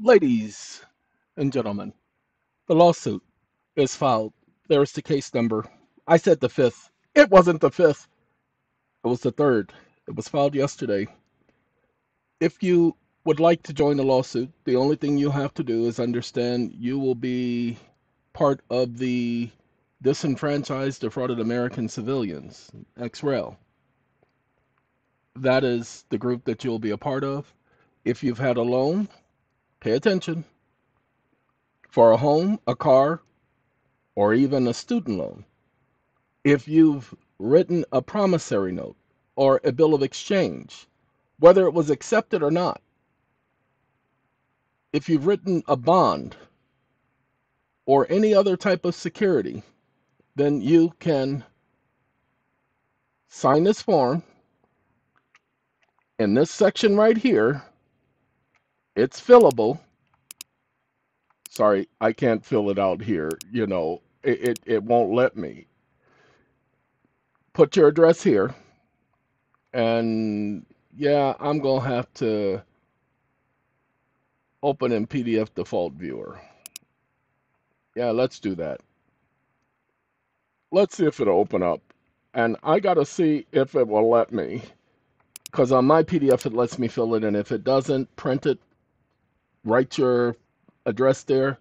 Ladies and gentlemen, the lawsuit is filed. There is the case number. I said the fifth. It wasn't the fifth. It was the third. It was filed yesterday. If you would like to join the lawsuit, the only thing you have to do is understand you will be part of the Disenfranchised Defrauded American Civilians, ex rel. That is the group that you'll be a part of. If you've had a loan, pay attention. For a home, a car, or even a student loan. If you've written a promissory note or a bill of exchange, whether it was accepted or not, if you've written a bond or any other type of security, then you can sign this form in this section right here. It's fillable. Sorry, I can't fill it out here. You know, it, it, it won't let me. Put your address here. And yeah, I'm going to have to open in PDF default viewer. Yeah, let's do that. Let's see if it'll open up. And I got to see if it will let me. Because on my PDF, it lets me fill it in. If it doesn't, print it, write your address there,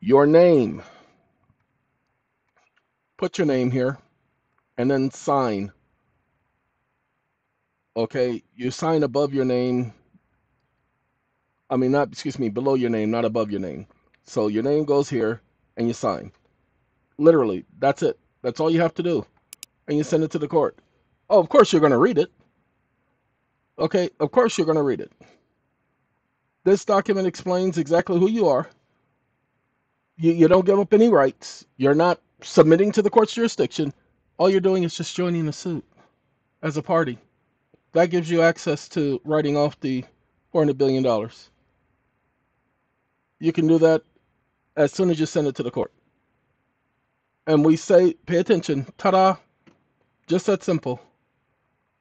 your name. Put your name here, and then sign. Okay, you sign above your name. I mean, not, excuse me, below your name, not above your name. So your name goes here, and you sign. Literally, that's it. That's all you have to do. And you send it to the court. Oh, of course you're going to read it. Okay, of course you're going to read it. This document explains exactly who you are. You, you don't give up any rights. You're not submitting to the court's jurisdiction. All you're doing is just joining the suit as a party. That gives you access to writing off the $400 billion. You can do that as soon as you send it to the court. And we say, pay attention, ta da, just that simple.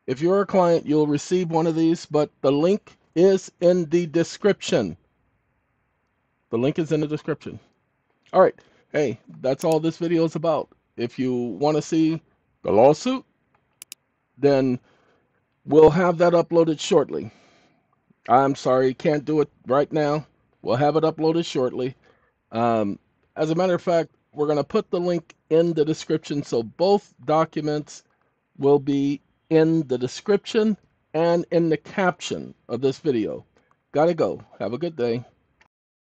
If you're a client, you'll receive one of these, but the link is in the description. The link is in the description. All right. Hey, that's all this video is about. If you want to see the lawsuit, then we'll have that uploaded shortly. I'm sorry, can't do it right now. We'll have it uploaded shortly. Um, as a matter of fact, we're going to put the link in the description so both documents will be in the description and in the caption of this video. Gotta go. Have a good day.